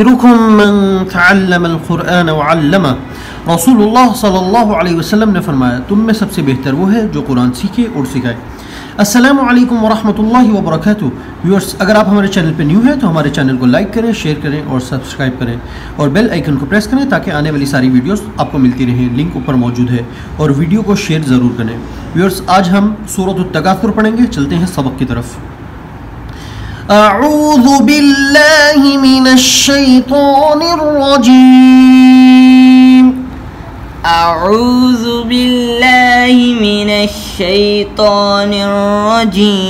خیرکم من تعلم القرآن وعلمہ رسول اللہ صلی اللہ علیہ وسلم نے فرمایا، تم میں سب سے بہتر وہ ہے جو قرآن سیکھے اور سکھائے۔ السلام علیکم ورحمۃ اللہ وبرکاتہ۔ viewers اگر آپ ہمارے channel پہ new ہیں تو ہمارے channel کو like کریں، share کریں اور subscribe کریں۔ اور bell icon کو press کریں تاکہ آنے والی ساری videos آپ کو ملتی رہیں۔ link اوپر موجود ہے اور ویڈیو کو share ضرور کریں۔ viewers آج ہم سورۃ التکاثر پڑھیں گے۔ چلتے ہیں سبق کی طرف۔ أعوذ بالله من الشيطان الرجيم. أعوذ بالله من الشيطان الرجيم.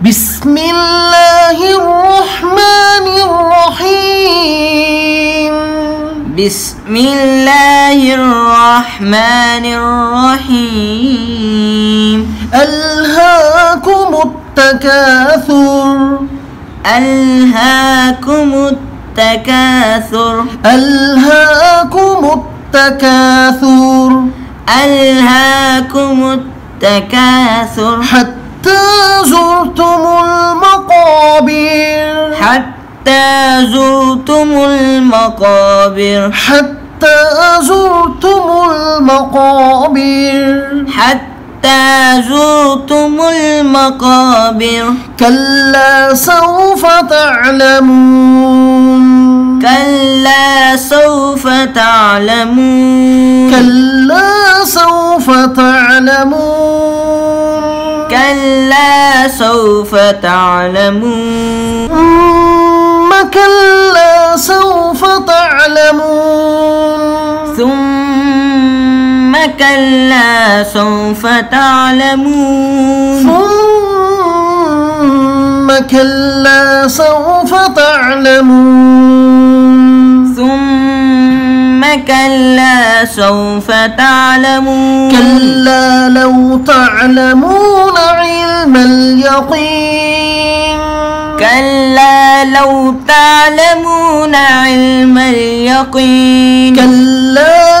بسم الله الرحمن الرحيم. بسم الله الرحمن الرحيم. ألهاكم التكاثر. ألهاكم التكاثر. ألهاكم التكاثر. ألهاكم التكاثر. حتى زرتم المقابر. حتى زرتم المقابر. حتى زرتم المقابر. حتى زرتم المقابر. كلا سوف تعلمون. كلا سوف تعلمون. كلا سوف تعلمون. كلا سوف تعلمون. ثم كلا سوف تعلمون. كلا سوف تعلمون. ثم كلا سوف تعلمون. ثم كلا سوف تعلمون. كلا لو تعلمون علم اليقين. كلا لو تعلمون علم اليقين. كلا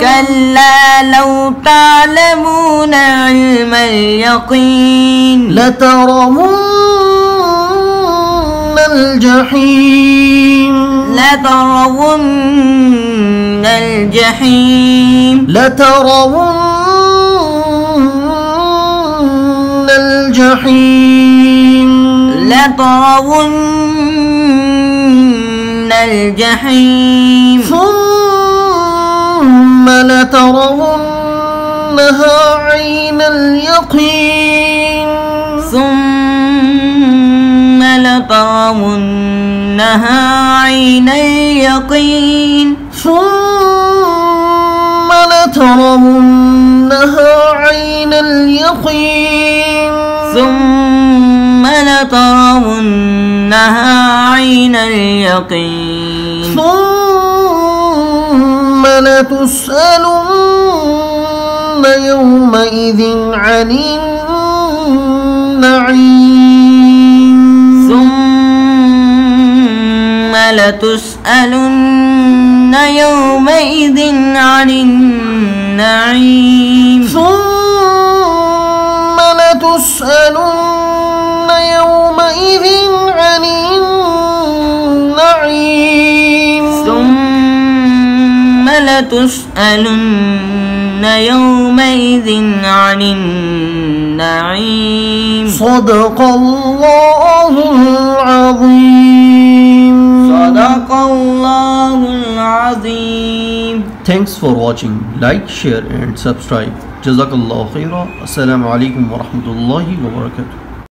كلا لو تعلمون علم اليقين لترون الجحيم لترون الجحيم. لترون الجحيم لترون الجحيم. ثم لترونها عين اليقين. ثم لترونها عين اليقين. ثم لترونها عين اليقين. ثم لترونها عين اليقين. ثم لتسألن يومئذ عن النعيم. ثم لتسألن يومئذ عن النعيم. ثم لتسألن لتسألن يومئذ عن النعيم صدق الله العظيم صدق الله العظيم Thanks for watching. Like, share and subscribe. Jazakallah khaira. Assalamu alaikum wa rahmatullahi wa barakatuh.